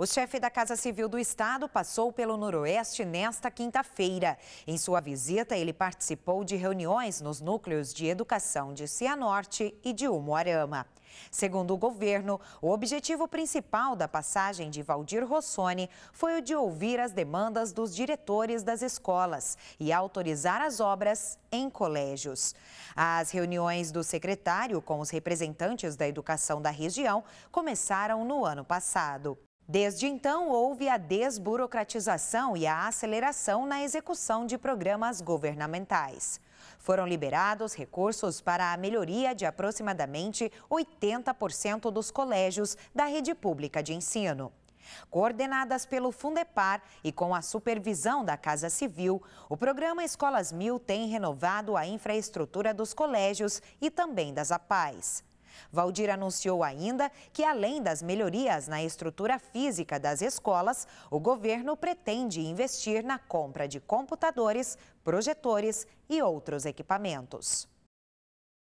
O chefe da Casa Civil do Estado passou pelo Noroeste nesta quinta-feira. Em sua visita, ele participou de reuniões nos núcleos de educação de Cianorte e de Umuarama. Segundo o governo, o objetivo principal da passagem de Valdir Rossoni foi o de ouvir as demandas dos diretores das escolas e autorizar as obras em colégios. As reuniões do secretário com os representantes da educação da região começaram no ano passado. Desde então, houve a desburocratização e a aceleração na execução de programas governamentais. Foram liberados recursos para a melhoria de aproximadamente 80% dos colégios da rede pública de ensino. Coordenadas pelo Fundepar e com a supervisão da Casa Civil, o programa Escolas Mil tem renovado a infraestrutura dos colégios e também das APAES. Valdir anunciou ainda que, além das melhorias na estrutura física das escolas, o governo pretende investir na compra de computadores, projetores e outros equipamentos.